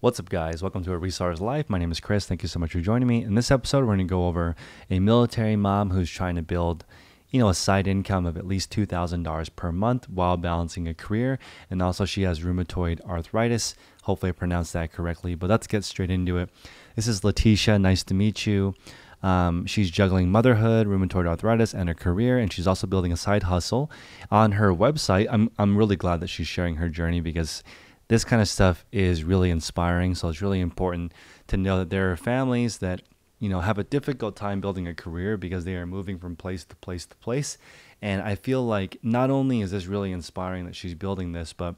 What's up, guys? Welcome to a Reseller's Life. My name is Chris. Thank you so much for joining me. In this episode, we're going to go over a military mom who's trying to build, you know, a side income of at least $2,000 per month while balancing a career. And also, she has rheumatoid arthritis. Hopefully, I pronounced that correctly, but let's get straight into it. This is Letitia. Nice to meet you. Um, she's juggling motherhood, rheumatoid arthritis, and her career, and she's also building a side hustle on her website. I'm, I'm really glad that she's sharing her journey because this kind of stuff is really inspiring. So it's really important to know that there are families that you know have a difficult time building a career because they are moving from place to place to place. And I feel like not only is this really inspiring that she's building this, but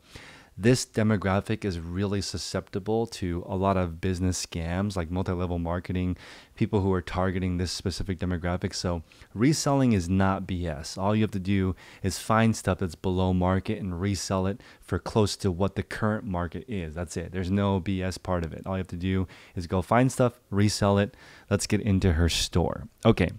this demographic is really susceptible to a lot of business scams like multi-level marketing people who are targeting this specific demographic. So reselling is not bs all you have to do is find stuff that's below market and resell it for close to what the current market is. That's it. There's no bs part of it. All you have to do is go find stuff resell it. Let's get into her store. Okay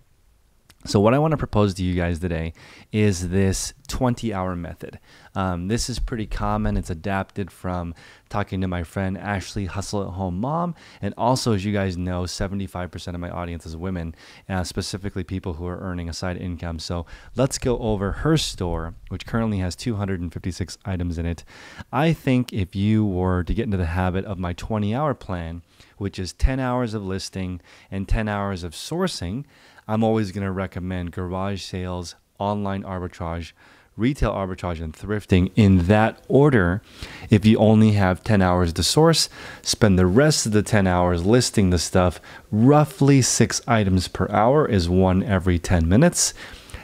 so, what I want to propose to you guys today is this 20 hour method. Um, this is pretty common. It's adapted from talking to my friend Ashley, Hustle at Home Mom. And also, as you guys know, 75% of my audience is women, uh, specifically people who are earning a side income. So, let's go over her store, which currently has 256 items in it. I think if you were to get into the habit of my 20 hour plan, which is 10 hours of listing and 10 hours of sourcing, I'm always going to recommend garage sales, online arbitrage, retail arbitrage, and thrifting in that order. If you only have 10 hours to source, spend the rest of the 10 hours listing the stuff. Roughly six items per hour is one every 10 minutes.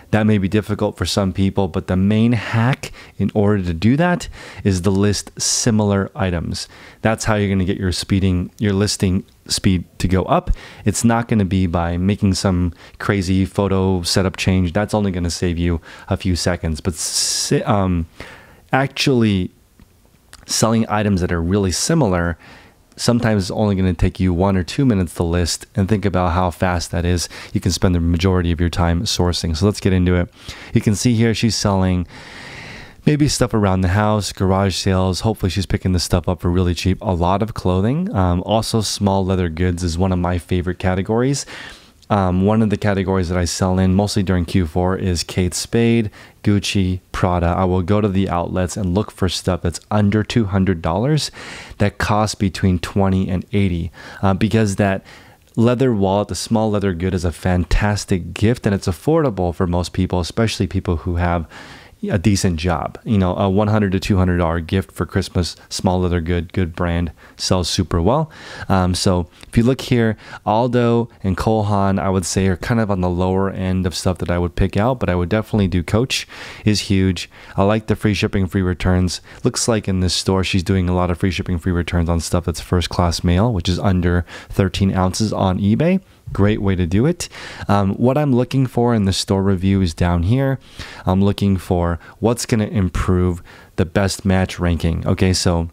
That may be difficult for some people, but the main hack in order to do that is to list similar items. That's how you're going to get your speeding, your listing speed to go up. It's not going to be by making some crazy photo setup change. That's only going to save you a few seconds. But um, actually selling items that are really similar sometimes it's only going to take you one or two minutes to list and think about how fast that is. You can spend the majority of your time sourcing. So let's get into it. You can see here she's selling maybe stuff around the house, garage sales. Hopefully, she's picking this stuff up for really cheap. A lot of clothing. Um, also, small leather goods is one of my favorite categories. Um, one of the categories that I sell in mostly during Q4 is Kate Spade, Gucci, Prada. I will go to the outlets and look for stuff that's under $200 that costs between 20 and 80 uh, because that leather wallet, the small leather good is a fantastic gift and it's affordable for most people, especially people who have a decent job. You know, a 100 to 200 dollar gift for Christmas, small leather good, good brand, sells super well. Um, so if you look here, Aldo and Cole I would say are kind of on the lower end of stuff that I would pick out, but I would definitely do Coach is huge. I like the free shipping, free returns. Looks like in this store she's doing a lot of free shipping, free returns on stuff that's first class mail, which is under 13 ounces on eBay great way to do it. Um, what I'm looking for in the store review is down here. I'm looking for what's going to improve the best match ranking. Okay, so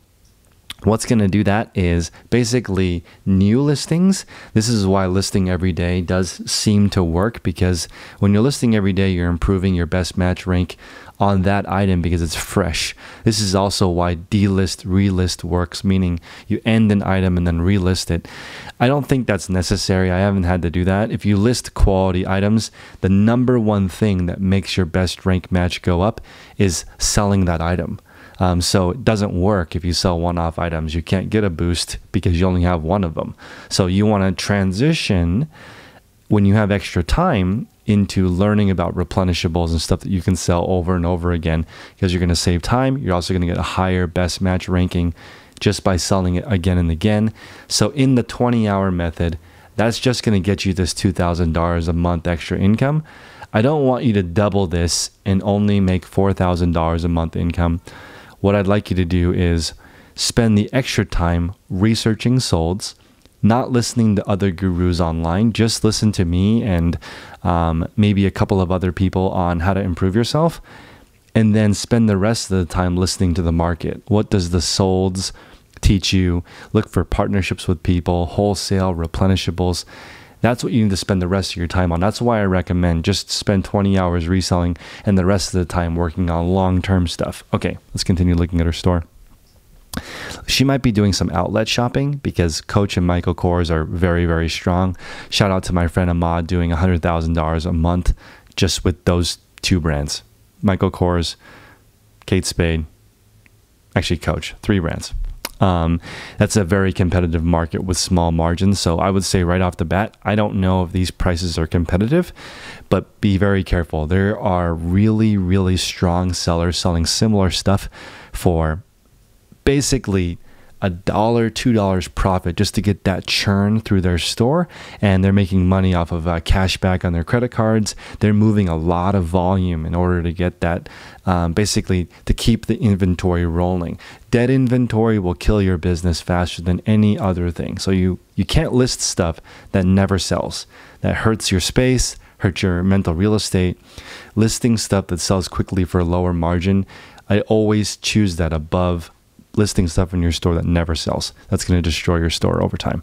what's going to do that is basically new listings. This is why listing every day does seem to work because when you're listing every day, you're improving your best match rank on that item because it's fresh. This is also why delist, relist works, meaning you end an item and then relist it. I don't think that's necessary. I haven't had to do that. If you list quality items, the number one thing that makes your best rank match go up is selling that item. Um, so it doesn't work if you sell one off items. You can't get a boost because you only have one of them. So you want to transition when you have extra time into learning about replenishables and stuff that you can sell over and over again because you're going to save time. You're also going to get a higher best match ranking just by selling it again and again. So in the 20 hour method, that's just going to get you this $2,000 a month extra income. I don't want you to double this and only make $4,000 a month income. What I'd like you to do is spend the extra time researching solds, not listening to other gurus online. Just listen to me and um, maybe a couple of other people on how to improve yourself. And then spend the rest of the time listening to the market. What does the solds teach you? Look for partnerships with people, wholesale, replenishables. That's what you need to spend the rest of your time on. That's why I recommend just spend 20 hours reselling and the rest of the time working on long term stuff. Okay, let's continue looking at our store. She might be doing some outlet shopping because Coach and Michael Kors are very, very strong. Shout out to my friend Ahmad doing $100,000 a month just with those two brands Michael Kors, Kate Spade, actually, Coach, three brands. Um, that's a very competitive market with small margins. So I would say right off the bat, I don't know if these prices are competitive, but be very careful. There are really, really strong sellers selling similar stuff for basically a dollar, two dollars profit just to get that churn through their store, and they're making money off of uh, cash back on their credit cards. They're moving a lot of volume in order to get that, um, basically to keep the inventory rolling. Dead inventory will kill your business faster than any other thing. So you you can't list stuff that never sells. That hurts your space, hurts your mental real estate. Listing stuff that sells quickly for a lower margin, I always choose that above listing stuff in your store that never sells. That's going to destroy your store over time.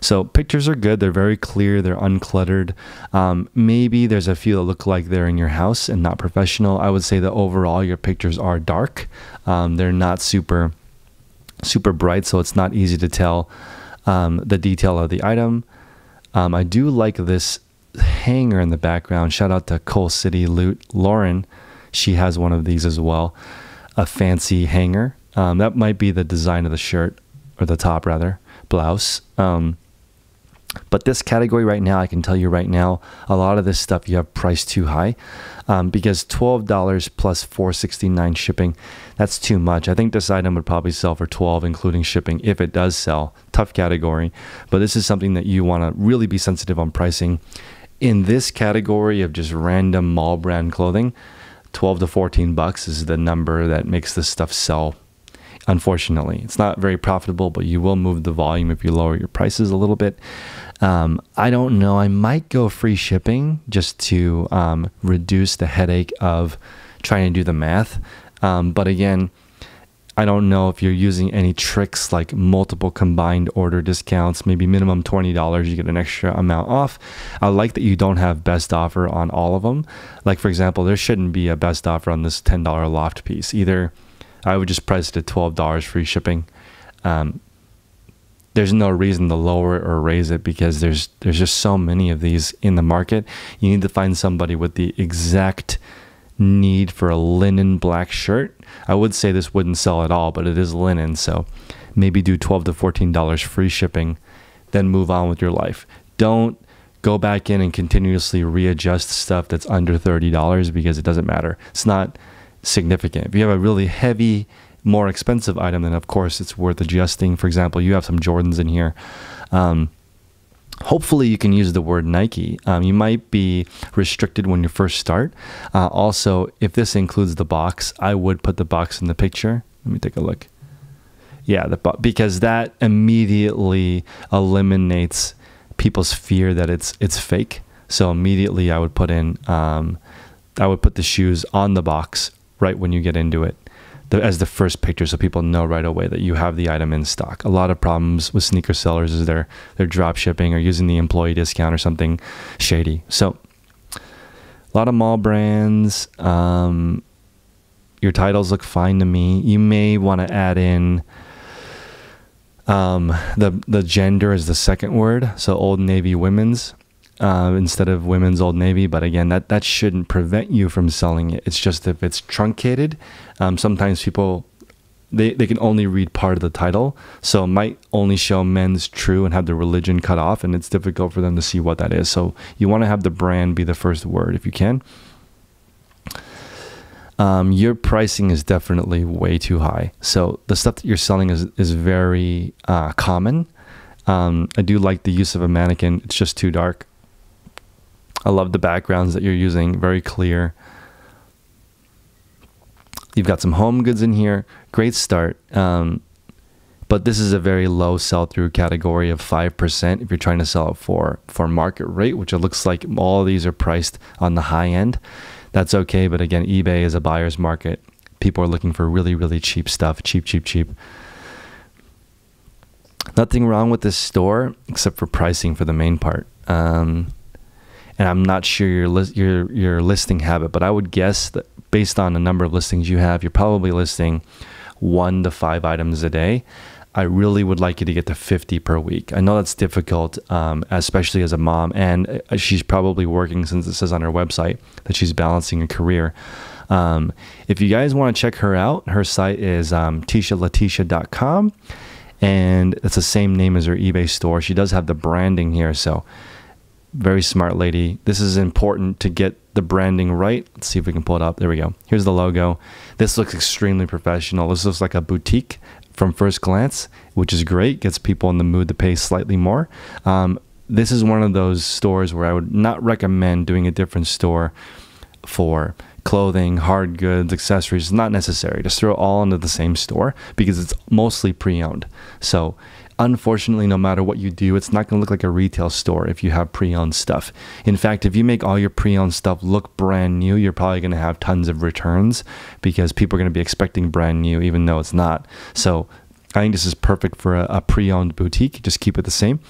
So pictures are good. They're very clear. They're uncluttered. Um, maybe there's a few that look like they're in your house and not professional. I would say that overall your pictures are dark. Um, they're not super super bright, so it's not easy to tell um, the detail of the item. Um, I do like this hanger in the background. Shout out to Coal City Loot Lauren. She has one of these as well. A fancy hanger. Um, that might be the design of the shirt or the top rather blouse. Um, but this category right now, I can tell you right now, a lot of this stuff you have priced too high um, because twelve dollars plus four sixty nine shipping, that's too much. I think this item would probably sell for twelve, including shipping, if it does sell. Tough category, but this is something that you want to really be sensitive on pricing. In this category of just random mall brand clothing, twelve to fourteen bucks is the number that makes this stuff sell unfortunately. It's not very profitable, but you will move the volume if you lower your prices a little bit. Um, I don't know. I might go free shipping just to um, reduce the headache of trying to do the math. Um, but again, I don't know if you're using any tricks like multiple combined order discounts, maybe minimum $20, you get an extra amount off. I like that you don't have best offer on all of them. Like, for example, there shouldn't be a best offer on this $10 loft piece. Either I would just price it at twelve dollars free shipping. Um, there's no reason to lower it or raise it because there's there's just so many of these in the market. You need to find somebody with the exact need for a linen black shirt. I would say this wouldn't sell at all, but it is linen, so maybe do 12 to 14 dollars free shipping, then move on with your life. Don't go back in and continuously readjust stuff that's under $30 because it doesn't matter. It's not significant. If you have a really heavy, more expensive item, then of course it's worth adjusting. For example, you have some Jordans in here. Um, hopefully you can use the word Nike. Um, you might be restricted when you first start. Uh, also, if this includes the box, I would put the box in the picture. Let me take a look. Yeah, the because that immediately eliminates people's fear that it's it's fake. So immediately I would put in um, I would put the shoes on the box right when you get into it the, as the first picture so people know right away that you have the item in stock. A lot of problems with sneaker sellers is they're they're drop shipping or using the employee discount or something shady. So a lot of mall brands. Um, your titles look fine to me. You may want to add in um, the the gender as the second word. So Old Navy women's uh, instead of women's Old Navy. But again, that, that shouldn't prevent you from selling it. It's just if it's truncated, um, sometimes people they, they can only read part of the title, so it might only show men's true and have the religion cut off, and it's difficult for them to see what that is. So you want to have the brand be the first word if you can. Um, your pricing is definitely way too high. So the stuff that you're selling is is very uh, common. Um, I do like the use of a mannequin. It's just too dark. I love the backgrounds that you're using, very clear. You've got some home goods in here, great start. Um, but this is a very low sell through category of 5% if you're trying to sell it for, for market rate, which it looks like all these are priced on the high end. That's okay, but again, eBay is a buyer's market. People are looking for really, really cheap stuff, cheap, cheap, cheap. Nothing wrong with this store except for pricing for the main part. Um, and I'm not sure your list your your listing habit, but I would guess that based on the number of listings you have, you're probably listing one to five items a day. I really would like you to get to 50 per week. I know that's difficult, um, especially as a mom, and uh, she's probably working since it says on her website that she's balancing a career. Um, if you guys want to check her out, her site is um, tishalatisha.com, and it's the same name as her eBay store. She does have the branding here, so very smart lady. This is important to get the branding right. Let's see if we can pull it up. There we go. Here's the logo. This looks extremely professional. This looks like a boutique from first glance, which is great, gets people in the mood to pay slightly more. Um, this is one of those stores where I would not recommend doing a different store for clothing, hard goods, accessories. It's not necessary. Just throw it all into the same store because it's mostly pre owned. So unfortunately, no matter what you do, it's not going to look like a retail store if you have pre owned stuff. In fact, if you make all your pre owned stuff look brand new, you're probably going to have tons of returns because people are going to be expecting brand new, even though it's not. So I think this is perfect for a, a pre owned boutique. Just keep it the same.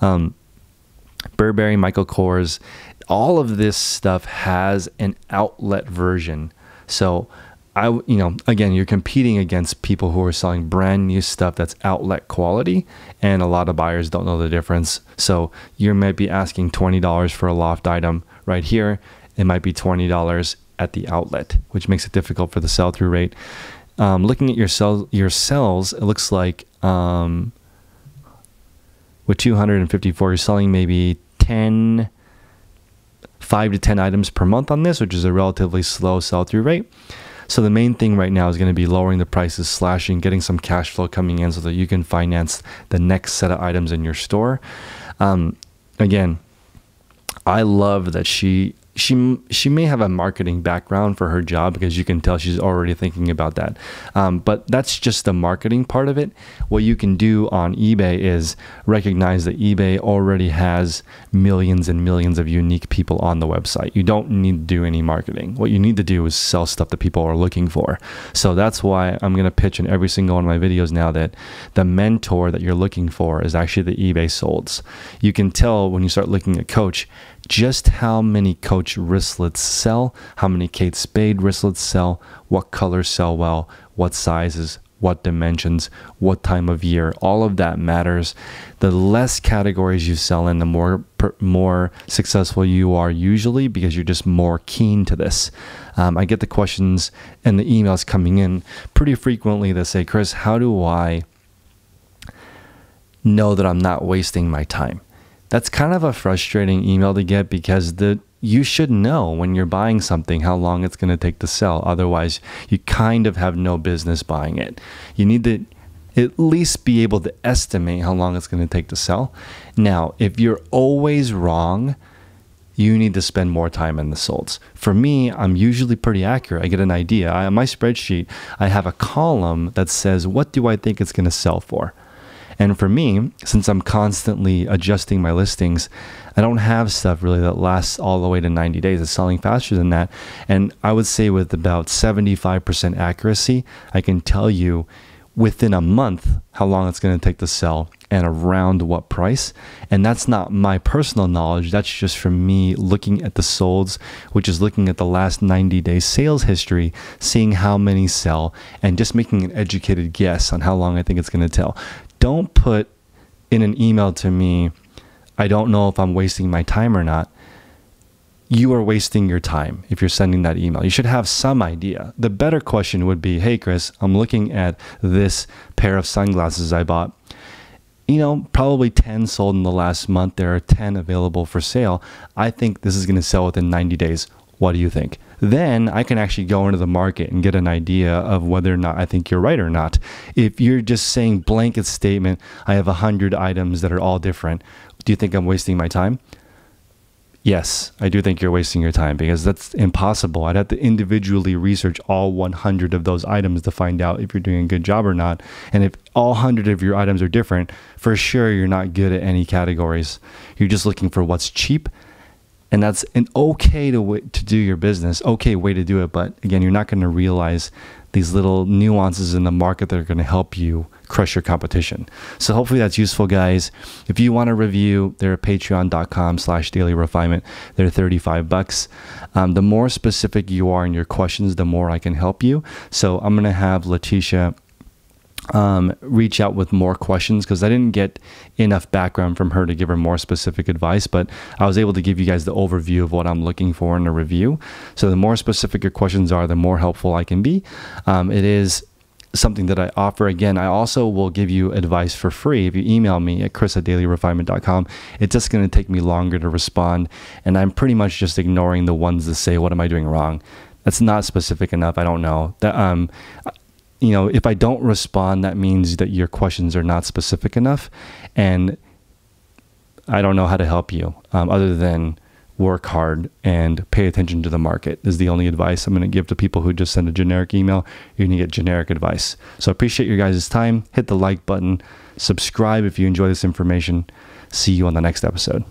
Um, Burberry, Michael Kors, all of this stuff has an outlet version. So I, you know, again, you're competing against people who are selling brand new stuff that's outlet quality, and a lot of buyers don't know the difference. So you might be asking $20 for a loft item right here. It might be $20 at the outlet, which makes it difficult for the sell through rate. Um, looking at your sell, your sells, it looks like um, with 254, you're selling maybe 10, 5 to 10 items per month on this, which is a relatively slow sell through rate. So the main thing right now is going to be lowering the prices, slashing, getting some cash flow coming in so that you can finance the next set of items in your store. Um, again, I love that she she she may have a marketing background for her job because you can tell she's already thinking about that. Um, but that's just the marketing part of it. What you can do on eBay is recognize that eBay already has millions and millions of unique people on the website. You don't need to do any marketing. What you need to do is sell stuff that people are looking for. So that's why I'm going to pitch in every single one of my videos now that the mentor that you're looking for is actually the eBay solds. You can tell when you start looking at Coach just how many Coach wristlets sell, how many Kate Spade wristlets sell, what colors sell well, what sizes, what dimensions, what time of year. All of that matters. The less categories you sell in, the more more successful you are usually because you're just more keen to this. Um, I get the questions and the emails coming in pretty frequently that say, "Chris, how do I know that I'm not wasting my time?" That's kind of a frustrating email to get because the you should know when you're buying something how long it's going to take to sell. Otherwise, you kind of have no business buying it. You need to at least be able to estimate how long it's going to take to sell. Now, if you're always wrong, you need to spend more time in the solds. For me, I'm usually pretty accurate. I get an idea. I, on my spreadsheet, I have a column that says, What do I think it's going to sell for? And for me, since I'm constantly adjusting my listings, I don't have stuff really that lasts all the way to 90 days. It's selling faster than that. And I would say with about 75% accuracy, I can tell you within a month how long it's going to take to sell and around what price. And that's not my personal knowledge. That's just from me looking at the solds, which is looking at the last 90 days sales history, seeing how many sell, and just making an educated guess on how long I think it's going to tell don't put in an email to me, I don't know if I'm wasting my time or not. You are wasting your time if you're sending that email. You should have some idea. The better question would be Hey, Chris, I'm looking at this pair of sunglasses I bought. You know, probably 10 sold in the last month. There are 10 available for sale. I think this is going to sell within 90 days. What do you think? Then I can actually go into the market and get an idea of whether or not I think you're right or not. If you're just saying blanket statement, I have a hundred items that are all different. Do you think I'm wasting my time? Yes, I do think you're wasting your time because that's impossible. I'd have to individually research all 100 of those items to find out if you're doing a good job or not. And if all 100 of your items are different, for sure you're not good at any categories. You're just looking for what's cheap and that's an okay to to do your business, okay way to do it. But again, you're not going to realize these little nuances in the market that are going to help you crush your competition. So hopefully that's useful, guys. If you want to review, they're at patreon.com slash daily refinement. They're 35 bucks. Um, the more specific you are in your questions, the more I can help you. So I'm going to have Letitia um, reach out with more questions because I didn't get enough background from her to give her more specific advice, but I was able to give you guys the overview of what I'm looking for in a review. So the more specific your questions are, the more helpful I can be. Um, it is something that I offer. Again, I also will give you advice for free if you email me at chris at dailyrefinement.com. It's just going to take me longer to respond, and I'm pretty much just ignoring the ones that say, "What am I doing wrong?" That's not specific enough. I don't know. That um, you know, if I don't respond, that means that your questions are not specific enough, and I don't know how to help you um, other than work hard and pay attention to the market is the only advice I'm going to give to people who just send a generic email. You're going to get generic advice. So I appreciate your guys' time. Hit the like button, subscribe if you enjoy this information. See you on the next episode.